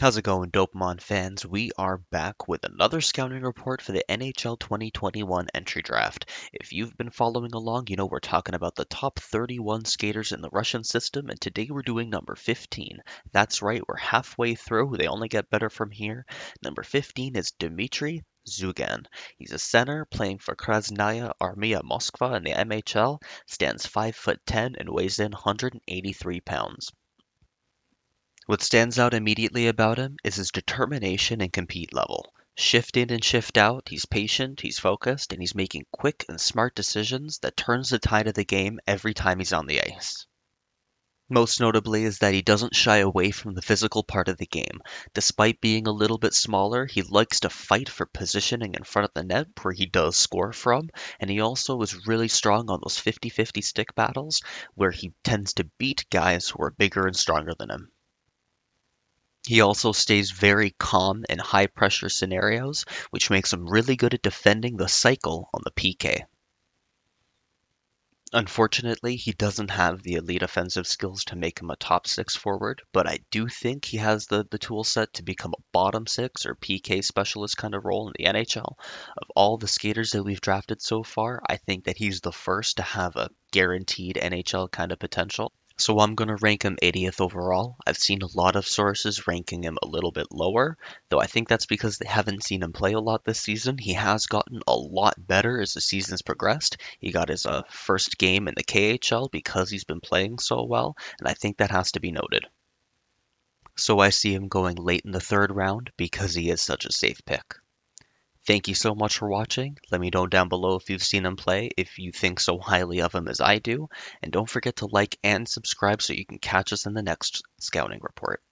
How's it going, Dopemon fans? We are back with another scouting report for the NHL 2021 entry draft. If you've been following along, you know we're talking about the top 31 skaters in the Russian system, and today we're doing number 15. That's right, we're halfway through. They only get better from here. Number 15 is Dmitri Zugan. He's a center playing for Krasnaya Armiya Moskva in the MHL, stands 5 foot 10 and weighs in 183 pounds. What stands out immediately about him is his determination and compete level. Shift in and shift out, he's patient, he's focused, and he's making quick and smart decisions that turns the tide of the game every time he's on the ice. Most notably is that he doesn't shy away from the physical part of the game. Despite being a little bit smaller, he likes to fight for positioning in front of the net where he does score from, and he also is really strong on those 50-50 stick battles where he tends to beat guys who are bigger and stronger than him. He also stays very calm in high pressure scenarios, which makes him really good at defending the cycle on the PK. Unfortunately, he doesn't have the elite offensive skills to make him a top six forward, but I do think he has the, the tool set to become a bottom six or PK specialist kind of role in the NHL. Of all the skaters that we've drafted so far, I think that he's the first to have a guaranteed NHL kind of potential. So I'm going to rank him 80th overall. I've seen a lot of sources ranking him a little bit lower, though I think that's because they haven't seen him play a lot this season. He has gotten a lot better as the season's progressed. He got his uh, first game in the KHL because he's been playing so well, and I think that has to be noted. So I see him going late in the third round because he is such a safe pick. Thank you so much for watching. Let me know down below if you've seen him play, if you think so highly of him as I do, and don't forget to like and subscribe so you can catch us in the next scouting report.